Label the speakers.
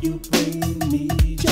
Speaker 1: You bring me joy.